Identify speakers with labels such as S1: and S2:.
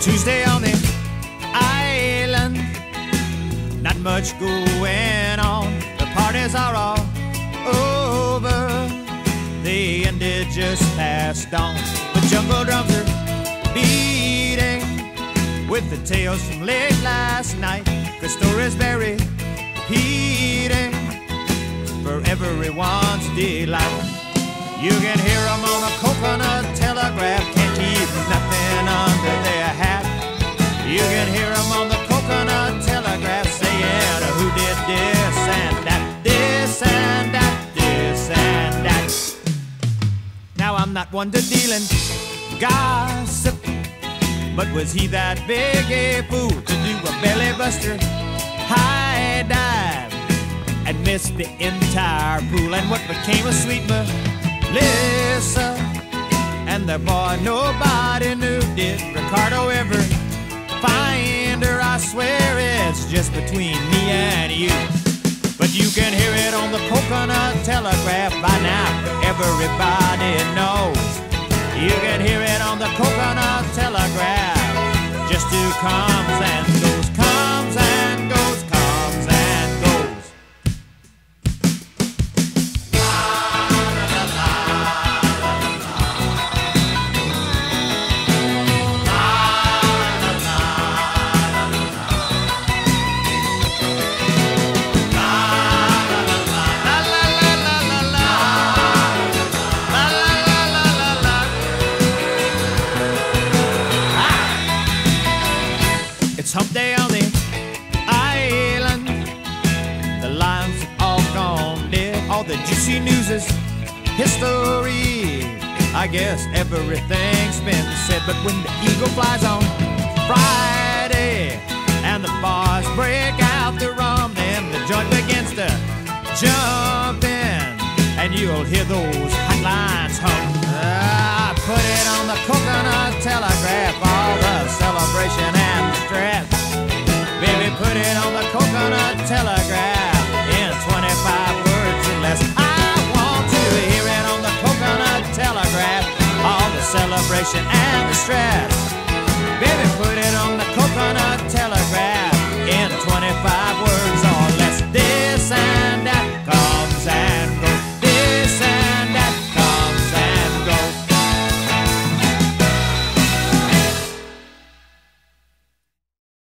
S1: Tuesday on the island. Not much going on. The parties are all over. They ended just past dawn. The jungle drums are beating with the tales from late last night. The stories buried, repeating for everyone's delight. You can hear 'em on a coconut not one to deal in gossip, but was he that big a fool to do a belly buster high dive and miss the entire pool? And what became of sweet Melissa and the boy nobody knew? Did Ricardo ever find her? I swear it's just between me and you. But you can hear it on the coconut telegraph by now. Everybody knows. You can hear it on the coconut telegraph. Just who comes and It's hump day on the island. The lions all gone dead. All the juicy news is history. I guess everything's been said. But when the eagle flies on Friday and the bars break out the rum, then the joint begins to jump in. And you'll hear those hot lines hum. Ah, put it on the coconut telegraph, telegraph in 25 words or less. I want to hear it on the coconut telegraph, all the celebration and the stress. Baby, put it on the coconut telegraph in 25